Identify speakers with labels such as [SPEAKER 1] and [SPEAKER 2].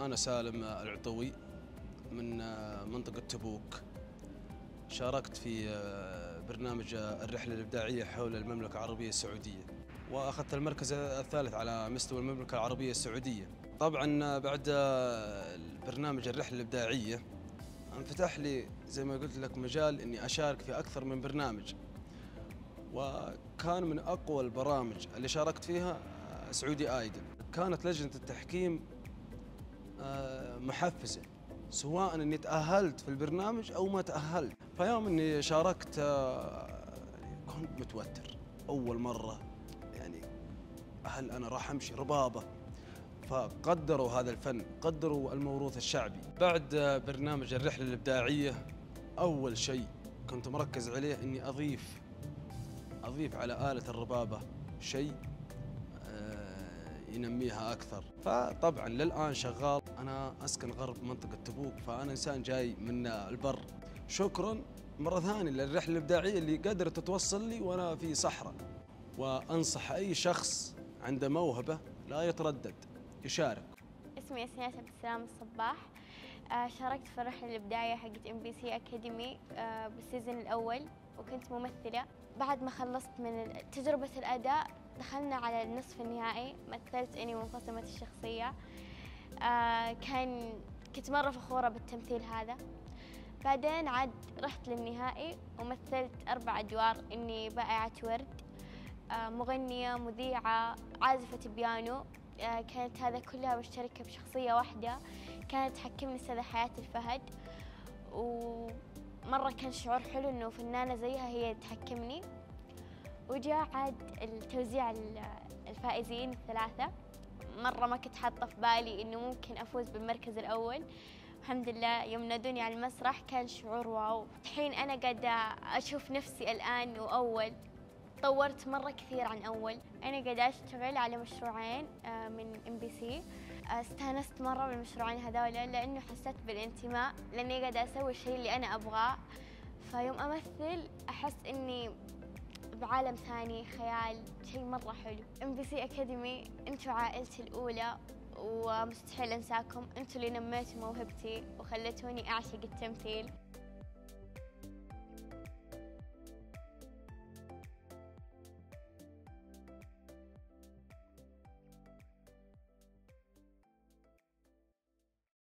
[SPEAKER 1] أنا سالم العطوي من منطقة تبوك. شاركت في برنامج الرحلة الإبداعية حول المملكة العربية السعودية وأخذت المركز الثالث على مستوى المملكة العربية السعودية. طبعا بعد البرنامج الرحلة الإبداعية انفتح لي زي ما قلت لك مجال إني أشارك في أكثر من برنامج. وكان من أقوى البرامج اللي شاركت فيها سعودي ايدل كانت لجنة التحكيم محفزة سواء إني تأهلت في البرنامج أو ما تأهلت. فيوم إني شاركت كنت متوتر. أول مرة يعني هل أنا راح أمشي ربابة؟ فقدروا هذا الفن قدروا الموروث الشعبي. بعد برنامج الرحلة الإبداعية أول شيء كنت مركز عليه أني أضيف أضيف على آلة الربابة شيء ينميها أكثر. فطبعا للآن شغال أنا أسكن غرب منطقة تبوك فأنا إنسان جاي من البر. شكرا مرة ثانية للرحلة الإبداعية اللي قدرت توصل لي وأنا في صحراء. وأنصح أي شخص عنده موهبة لا يتردد يشارك.
[SPEAKER 2] اسمي اسماء عبد السلام الصباح. آه شاركت في الرحلة الإبداعية حقت MBC Academy آه بال season الأول وكنت ممثلة. بعد ما خلصت من تجربة الأداء دخلنا على النصف النهائي مثلت إني منقسمة الشخصية. آه كان كنت مرة فخورة بالتمثيل هذا. بعدين عاد رحت للنهائي ومثلت أربع أدوار إني بائعة ورد مغنية مذيعة عازفة بيانو. كانت هذا كلها مشتركة بشخصية واحدة. كانت تحكمني الأستاذة حياة الفهد. ومرة كان شعور حلو إنه فنانة زيها هي تحكمني. وجاء عاد التوزيع الفائزين الثلاثة. مرة ما كنت حاطة في بالي إنه ممكن أفوز بالمركز الأول. الحمد لله يوم نادوني على المسرح كان شعور wow. الحين أنا قاعدة أشوف نفسي الآن وأول. تطورت مرة كثير عن أول. أنا قاعدة أشتغل على مشروعين من MBC. استانست مرة بالمشروعين هذولا لأنه حسيت بالانتماء لأني قاعدة أسوي الشيء اللي أنا أبغاه. فيوم أمثل أحس إني بعالم ثاني خيال شيء مرة حلو. MBC Academy أنتوا عائلتي الأولى ومستحيل أنساكم. أنتوا اللي نميتوا موهبتي وخليتوني أعشق التمثيل.